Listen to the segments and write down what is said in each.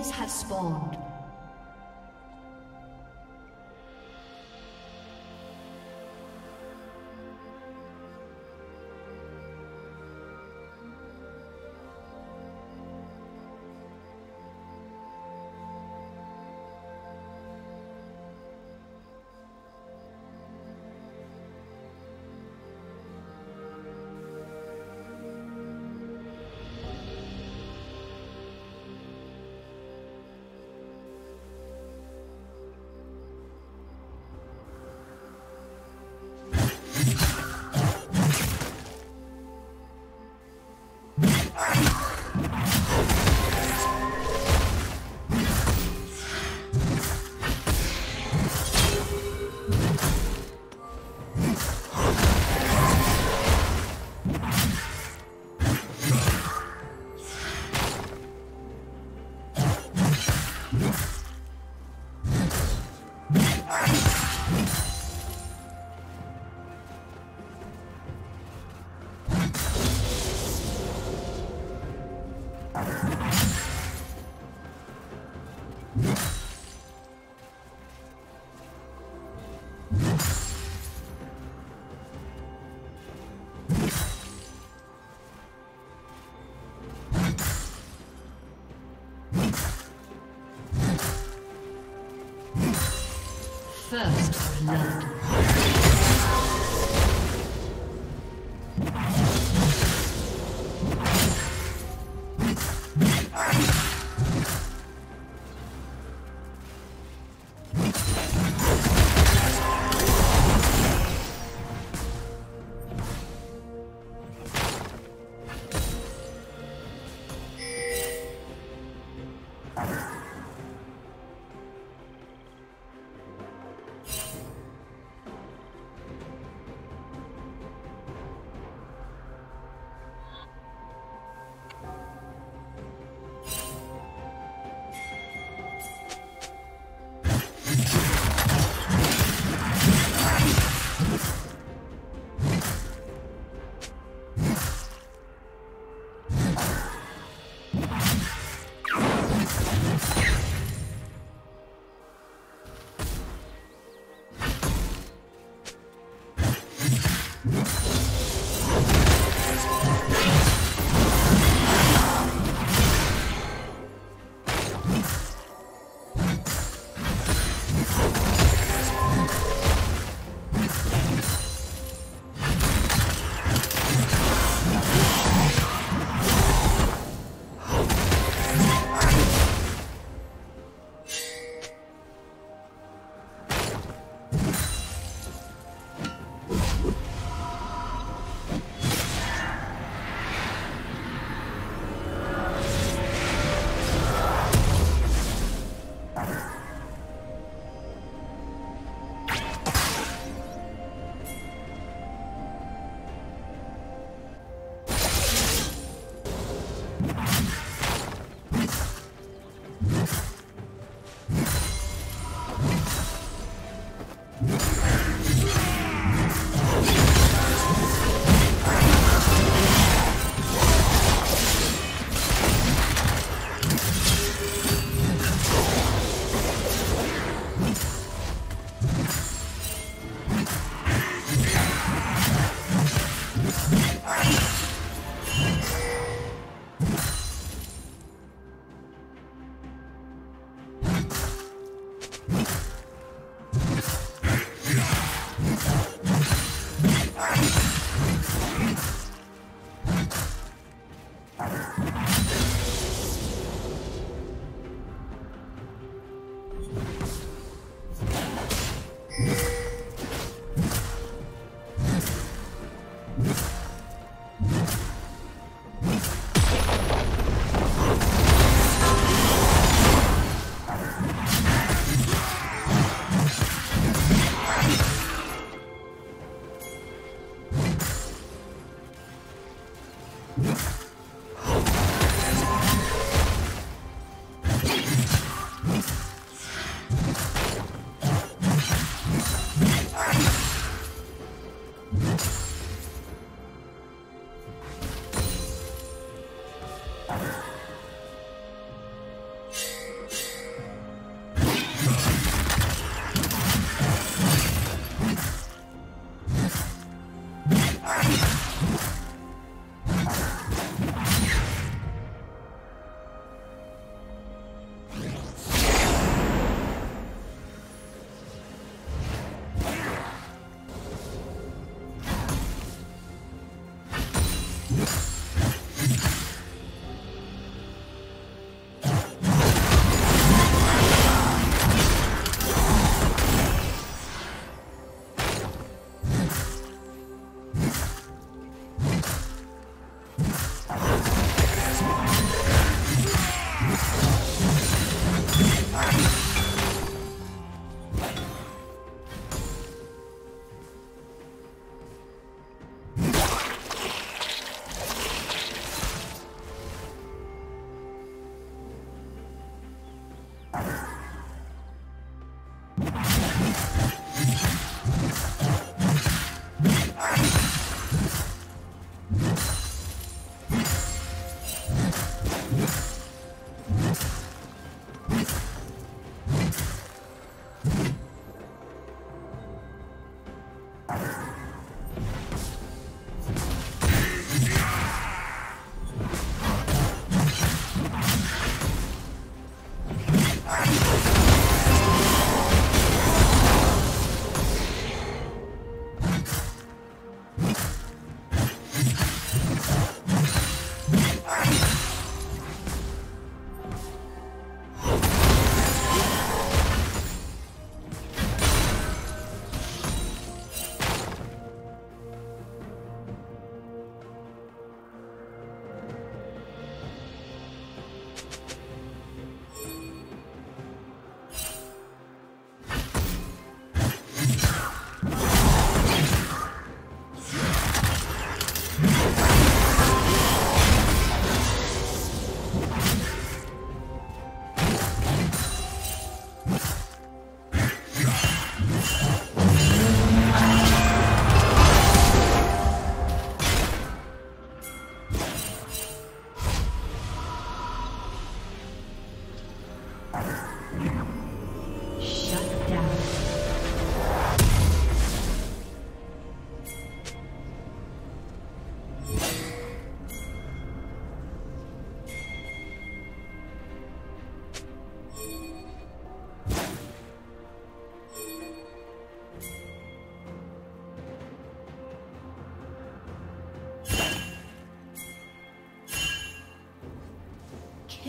Minions have spawned. First blood.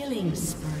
Killing spree.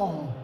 哦。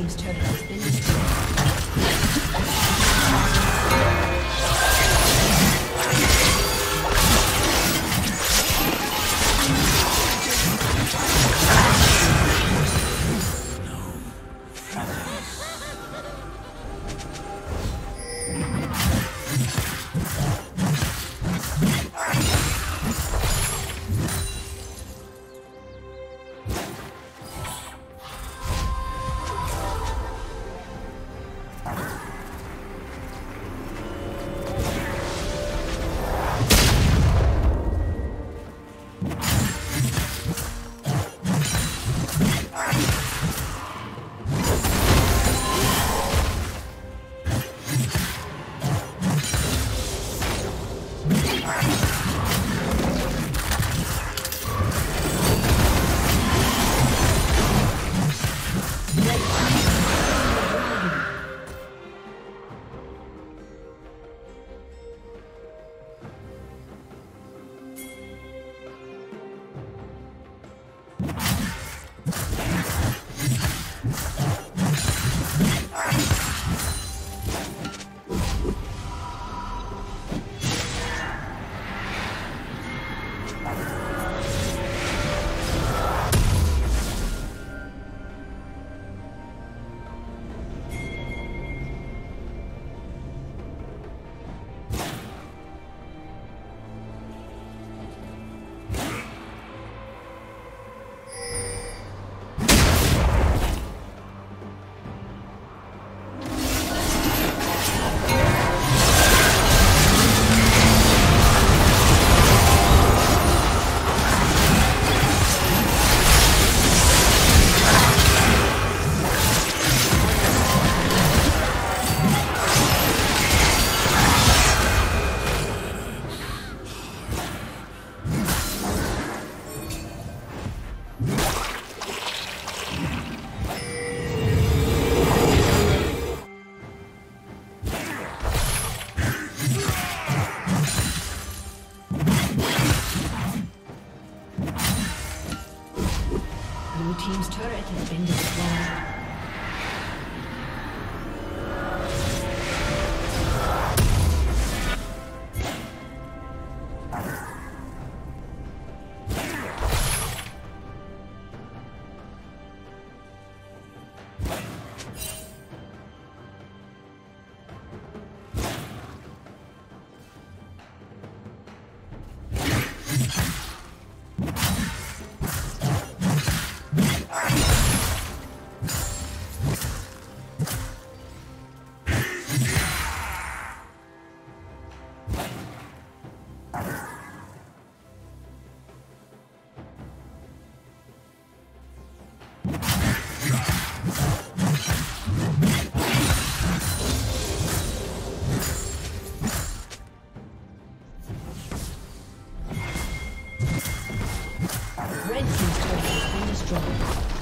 Team's turret ぞ。